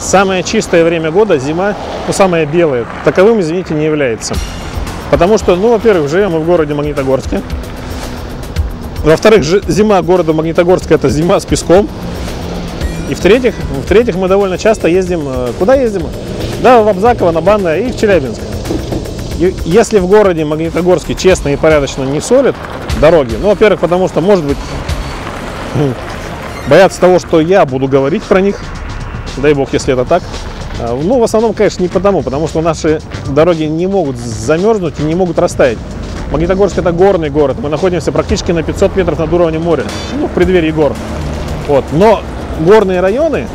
самое чистое время года, зима, ну, самое белое, таковым, извините, не является. Потому что, ну, во-первых, живем мы в городе Магнитогорске. Во-вторых, зима города Магнитогорска – это зима с песком. И в-третьих, в-третьих, мы довольно часто ездим, э, куда ездим? Да, в Абзаково, на Банное и в Челябинск. И если в городе Магнитогорске честно и порядочно не солят дороги, ну, во-первых, потому что, может быть, боятся того, что я буду говорить про них, дай бог, если это так. А, Ну, в основном, конечно, не потому, потому что наши дороги не могут замерзнуть и не могут растаять. Магнитогорск это горный город, мы находимся практически на 500 метров над уровнем моря, ну, в преддверии гор. Вот. Но горные районы,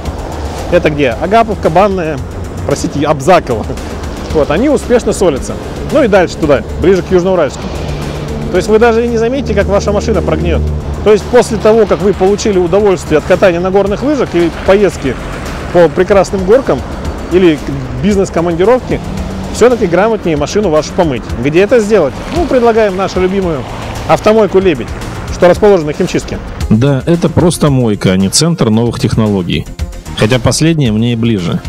это где? Агаповка, Банная, простите, Абзаково. Вот, они успешно солятся. Ну и дальше туда, ближе к Южноуральску. То есть вы даже и не заметите, как ваша машина прогнет. То есть после того, как вы получили удовольствие от катания на горных лыжах или поездки по прекрасным горкам или бизнес-командировки, все-таки грамотнее машину вашу помыть. Где это сделать? Ну, предлагаем нашу любимую автомойку «Лебедь», что расположена в химчистке. Да, это просто мойка, а не центр новых технологий. Хотя последнее мне и ближе.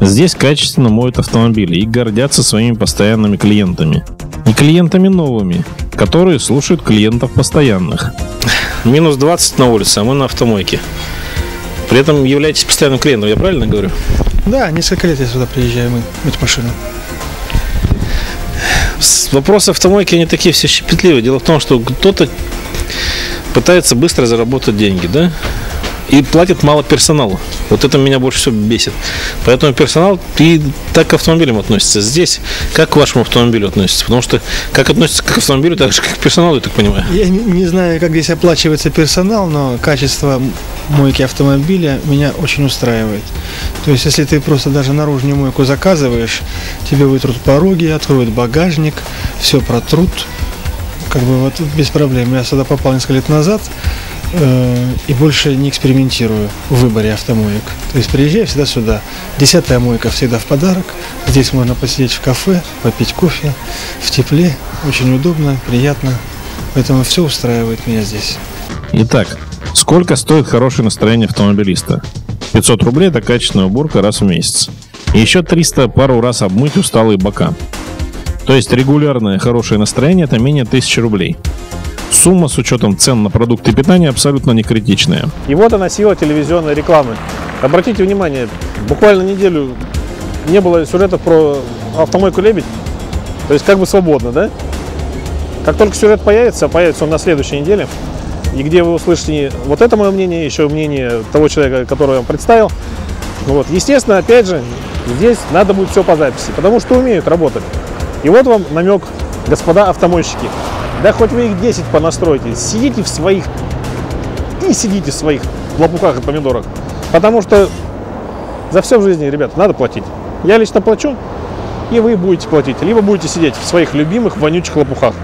Здесь качественно моют автомобили и гордятся своими постоянными клиентами. И клиентами новыми, которые слушают клиентов постоянных. Минус 20 на улице, а мы на автомойке. При этом являетесь постоянным клиентом, я правильно говорю? Да, несколько лет я сюда приезжаю мы, машину. Вопросы автомойки, они такие все щепетливые. Дело в том, что кто-то пытается быстро заработать деньги, да? И платит мало персоналу. Вот это меня больше всего бесит. Поэтому персонал и так к автомобилям относится. Здесь как к вашему автомобилю относится? Потому что как относится к автомобилю, так же как к персоналу, я так понимаю. Я не, не знаю, как здесь оплачивается персонал, но качество мойки автомобиля меня очень устраивает. То есть, если ты просто даже наружную мойку заказываешь, тебе вытрут пороги, откроют багажник, все протрут. Как бы вот без проблем. Я сюда попал несколько лет назад и больше не экспериментирую в выборе автомоек. То есть приезжаю всегда сюда. Десятая мойка всегда в подарок. Здесь можно посидеть в кафе, попить кофе в тепле. Очень удобно, приятно. Поэтому все устраивает меня здесь. Итак, сколько стоит хорошее настроение автомобилиста? 500 рублей – это качественная уборка раз в месяц. И еще 300 пару раз обмыть усталые бока. То есть регулярное хорошее настроение – это менее 1000 рублей. Сумма с учетом цен на продукты питания абсолютно не критичная. И вот она сила телевизионной рекламы. Обратите внимание, буквально неделю не было сюжетов про автомойку «Лебедь». То есть как бы свободно, да? Как только сюжет появится, появится он на следующей неделе, и где вы услышите вот это мое мнение, еще мнение того человека, которого я вам представил. Вот. Естественно, опять же, здесь надо будет все по записи, потому что умеют работать. И вот вам намек, господа автомойщики. Да хоть вы их 10 понастройте, сидите в своих и сидите в своих лопухах и помидорах. Потому что за все в жизни, ребята, надо платить. Я лично плачу, и вы будете платить. Либо будете сидеть в своих любимых вонючих лопухах.